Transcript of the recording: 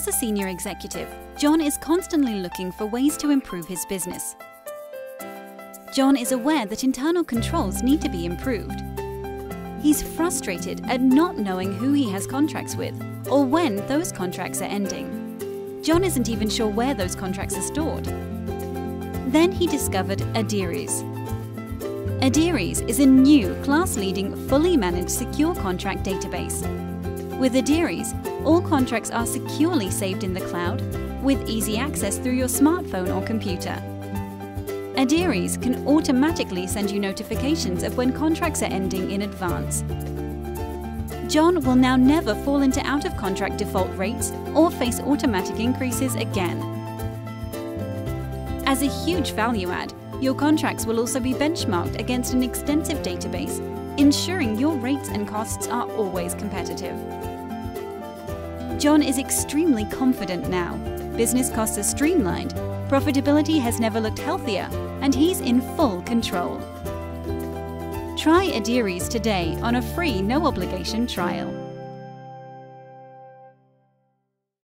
As a senior executive, John is constantly looking for ways to improve his business. John is aware that internal controls need to be improved. He's frustrated at not knowing who he has contracts with or when those contracts are ending. John isn't even sure where those contracts are stored. Then he discovered Aderes. Aderes is a new, class-leading, fully managed secure contract database. With Aderes, all contracts are securely saved in the cloud with easy access through your smartphone or computer. Aderes can automatically send you notifications of when contracts are ending in advance. John will now never fall into out-of-contract default rates or face automatic increases again. As a huge value add, your contracts will also be benchmarked against an extensive database, ensuring your rates and costs are always competitive. John is extremely confident now. Business costs are streamlined, profitability has never looked healthier, and he's in full control. Try Aderes today on a free no obligation trial.